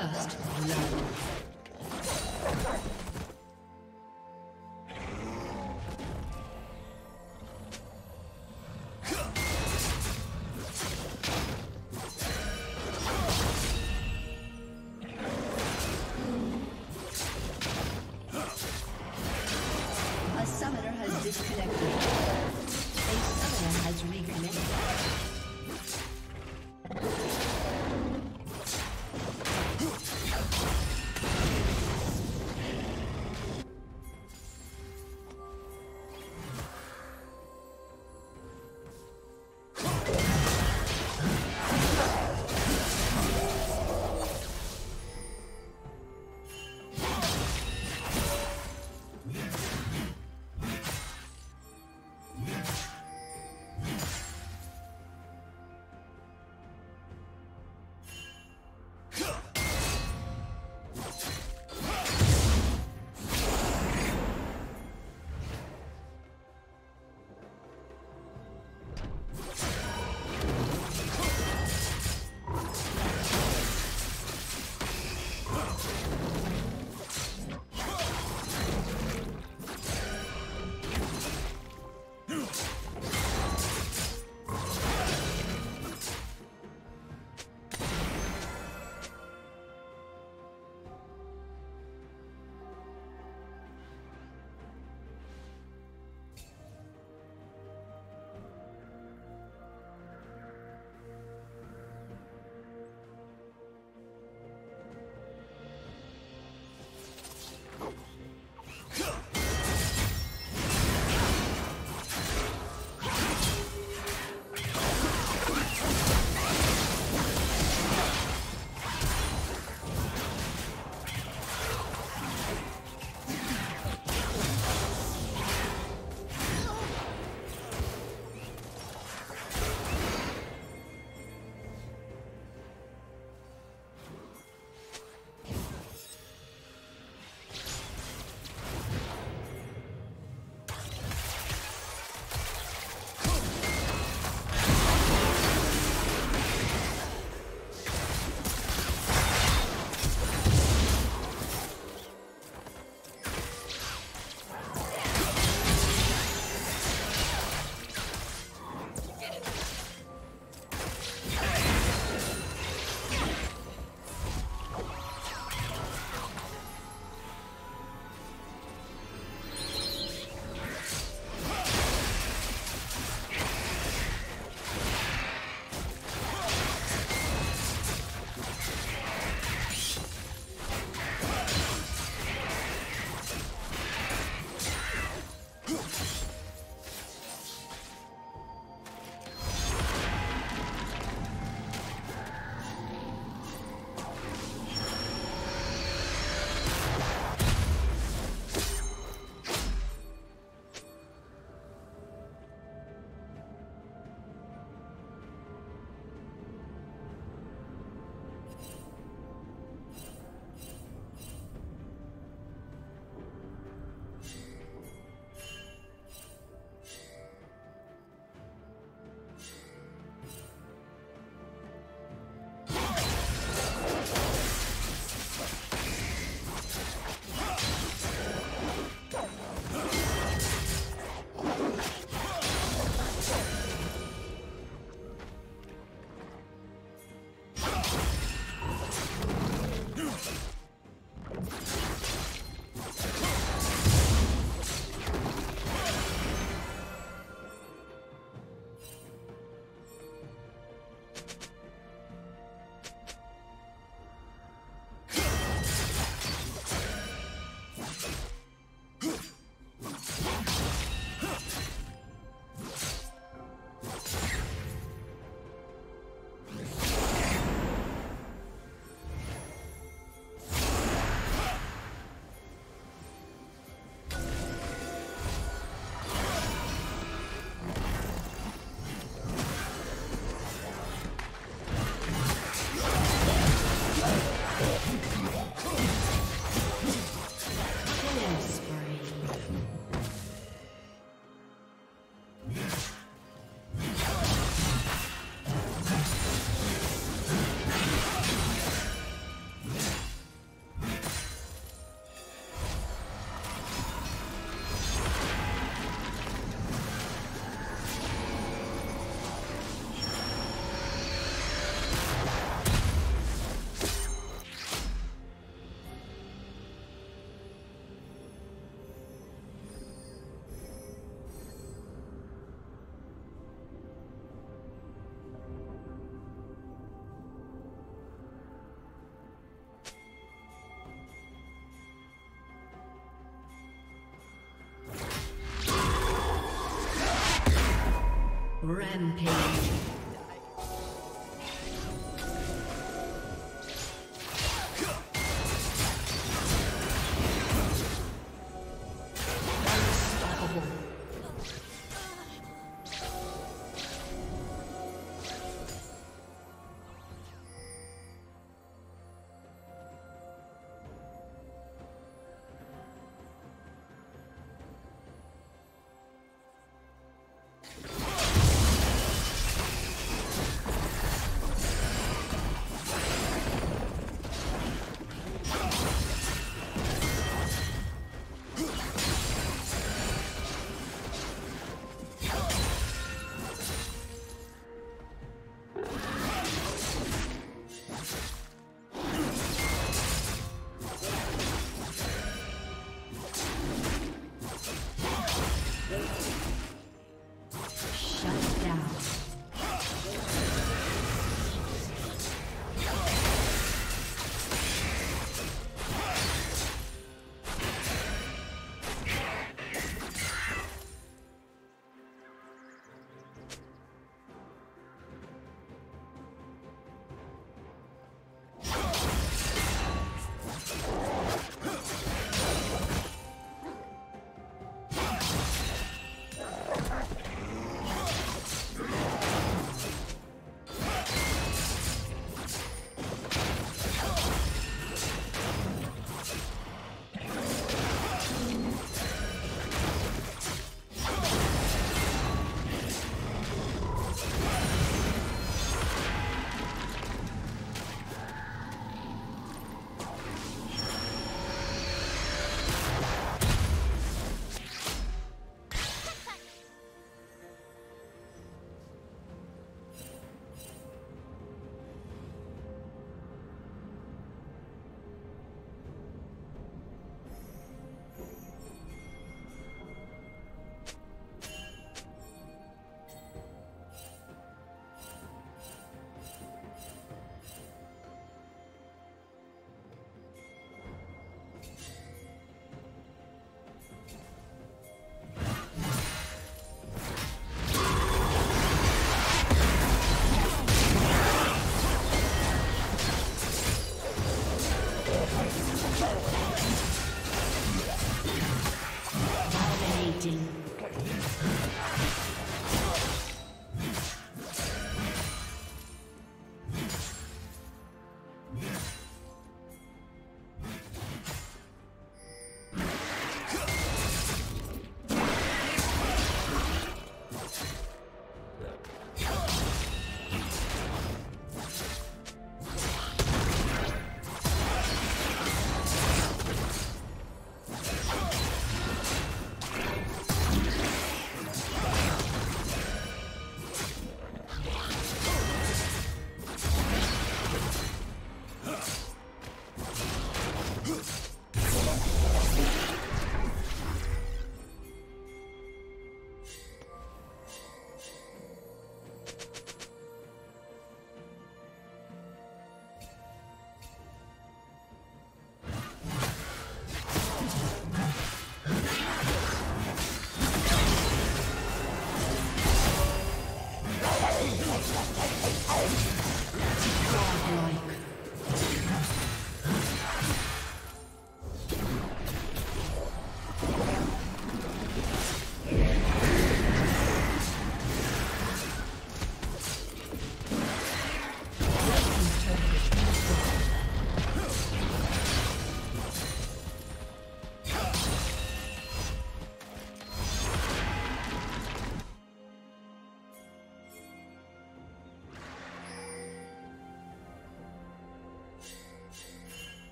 First blood. Rampage.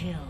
Kill.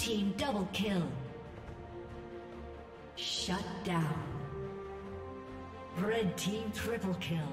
Team double kill. Shut down. Red team triple kill.